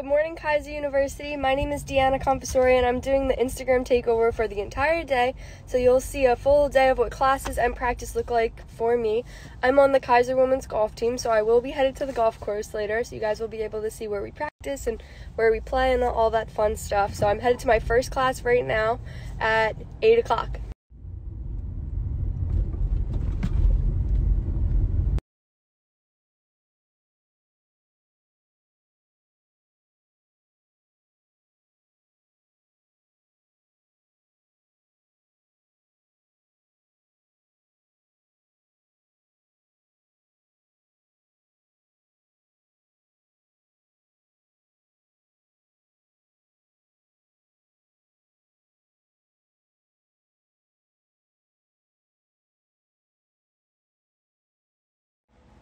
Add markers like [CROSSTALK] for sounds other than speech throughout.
Good morning, Keiser University. My name is Deanna Confessore, and I'm doing the Instagram takeover for the entire day. So you'll see a full day of what classes and practice look like for me. I'm on the Keiser women's golf team, so I will be headed to the golf course later. So you guys will be able to see where we practice and where we play and all that fun stuff. So I'm headed to my first class right now at 8 o'clock.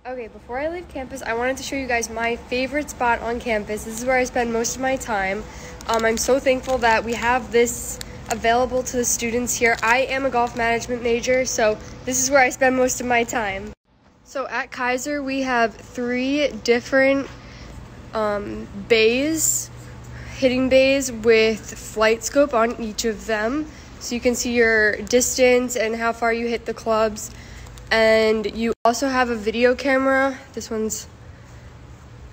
Okay, before I leave campus, I wanted to show you guys my favorite spot on campus. This is where I spend most of my time. Um, I'm so thankful that we have this available to the students here. I am a golf management major, so this is where I spend most of my time. So at Keiser, we have three different um, bays, hitting bays with FlightScope on each of them. So you can see your distance and how far you hit the clubs and you also have a video camera. This one's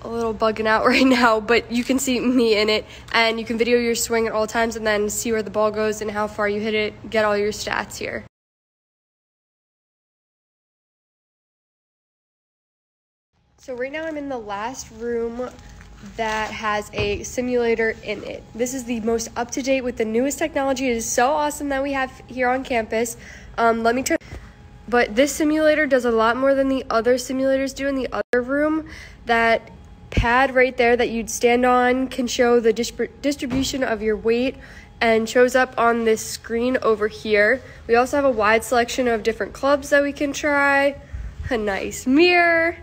a little bugging out [LAUGHS] right now, but you can see me in it and you can video your swing at all times and then see where the ball goes and how far you hit it, get all your stats here. So right now I'm in the last room that has a simulator in it. This is the most up to date with the newest technology. It is so awesome that we have here on campus. Um, let me turn. But this simulator does a lot more than the other simulators do in the other room. That pad right there that you'd stand on can show the distribution of your weight and shows up on this screen over here. We also have a wide selection of different clubs that we can try, a nice mirror,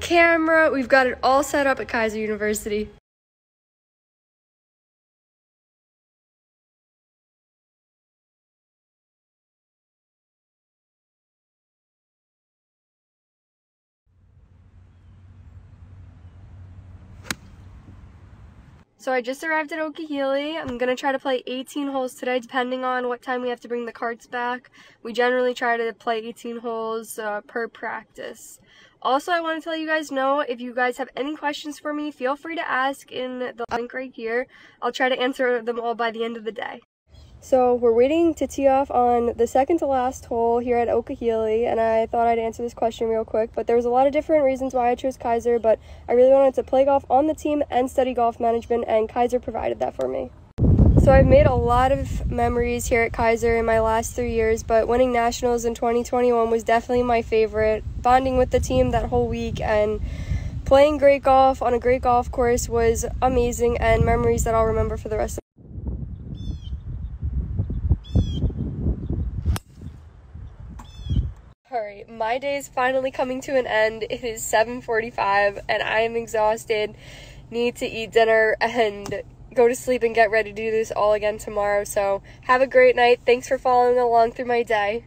camera. We've got it all set up at Keiser University. So I just arrived at Okeeheelee. I'm going to try to play 18 holes today, depending on what time we have to bring the carts back. We generally try to play 18 holes uh, per practice. Also, I want to tell you guys know, if you guys have any questions for me, feel free to ask in the link right here. I'll try to answer them all by the end of the day. So we're waiting to tee off on the second to last hole here at Okeeheelee, and I thought I'd answer this question real quick. But there was a lot of different reasons why I chose Keiser, but I really wanted to play golf on the team and study golf management, and Keiser provided that for me. So I've made a lot of memories here at Keiser in my last three years, but winning nationals in 2021 was definitely my favorite. Bonding with the team that whole week and playing great golf on a great golf course was amazing and memories that I'll remember for the rest of Alright, my day is finally coming to an end. It is 7.45 and I am exhausted. Need to eat dinner and go to sleep and get ready to do this all again tomorrow. So have a great night. Thanks for following along through my day.